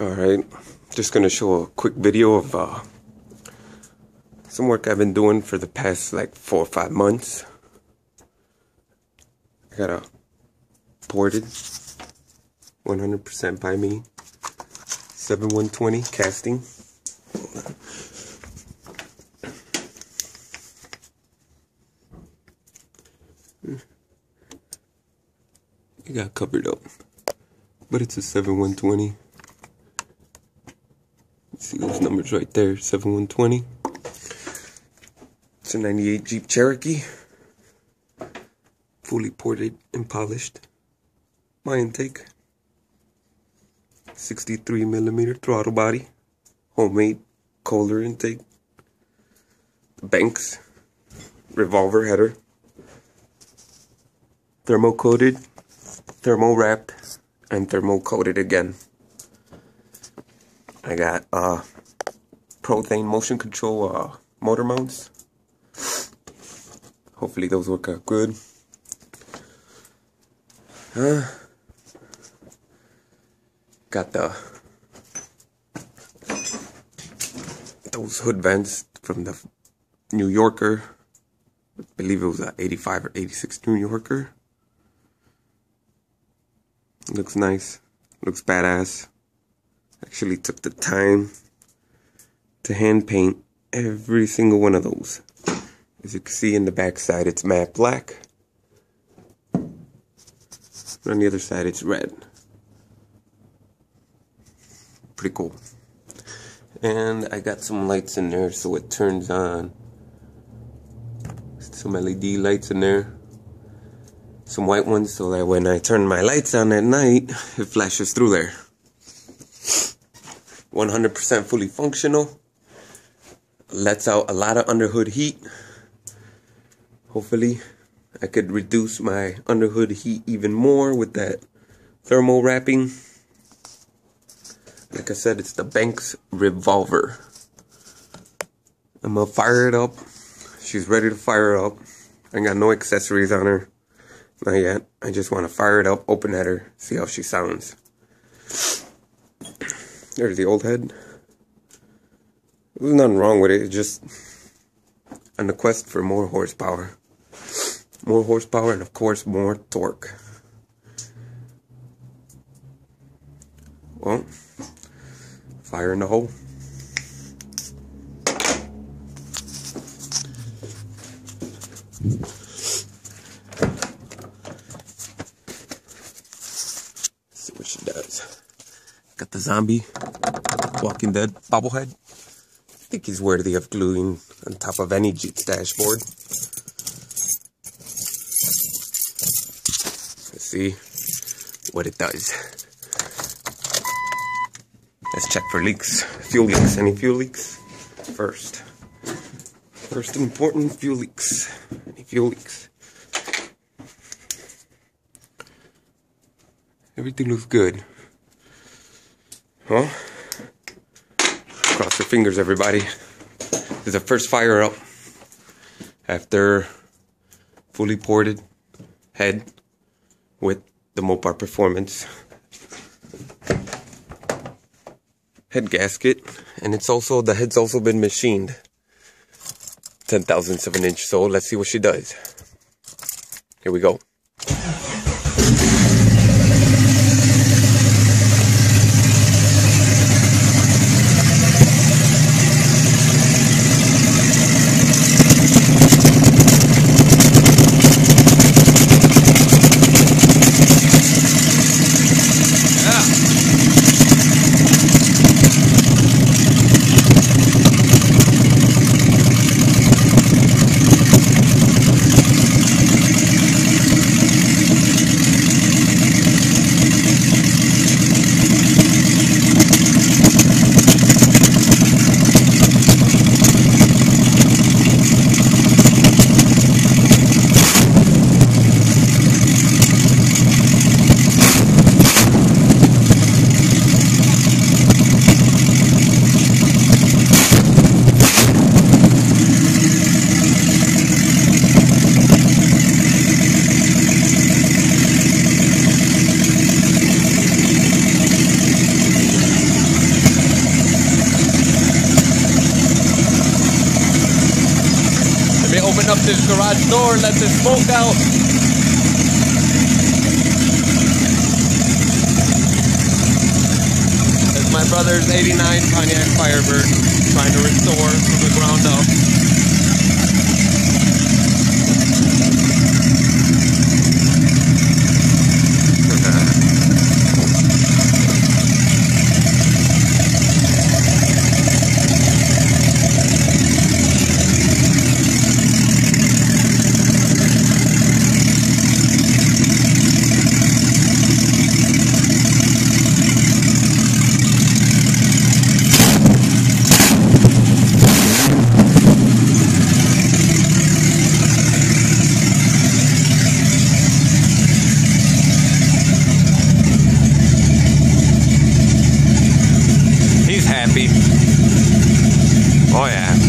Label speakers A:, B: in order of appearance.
A: Alright, just gonna show a quick video of uh, some work I've been doing for the past like four or five months. I got a ported 100% by me 7120 casting. It got covered up, but it's a 7120. See those numbers right there, 7120. It's a 98 Jeep Cherokee. Fully ported and polished. My intake. 63 millimeter throttle body. Homemade cold air intake. Banks. Revolver header. Thermo coated. Thermo wrapped. And thermo coated again. I got uh, Prothane motion control uh, motor mounts. Hopefully those work out good. Uh, got the those hood vents from the New Yorker. I believe it was a 85 or 86 New Yorker. Looks nice. Looks badass actually took the time to hand paint every single one of those. As you can see in the back side, it's matte black. on the other side, it's red. Pretty cool. And I got some lights in there so it turns on. Some LED lights in there. Some white ones so that when I turn my lights on at night, it flashes through there. 100% fully functional. Lets out a lot of underhood heat. Hopefully, I could reduce my underhood heat even more with that thermal wrapping. Like I said, it's the Banks Revolver. I'm gonna fire it up. She's ready to fire up. I got no accessories on her. Not yet. I just want to fire it up, open header, see how she sounds. There's the old head. There's nothing wrong with it. It's just on the quest for more horsepower. More horsepower and, of course, more torque. Well, fire in the hole. see what she does. Got the zombie Walking Dead bobblehead. I think he's worthy of gluing on top of any Jeep's dashboard. Let's see what it does. Let's check for leaks. Fuel leaks. Any fuel leaks? First. First important fuel leaks. Any fuel leaks? Everything looks good. Huh? Cross your fingers, everybody. This is the first fire up after fully ported head with the Mopar Performance head gasket, and it's also the head's also been machined. 10 thousandths of an inch. So let's see what she does. Here we go. Left this garage door, let the smoke out. That's my brother's 89 Pontiac Firebird, trying to restore from the ground up. He's happy. Oh yeah.